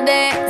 まで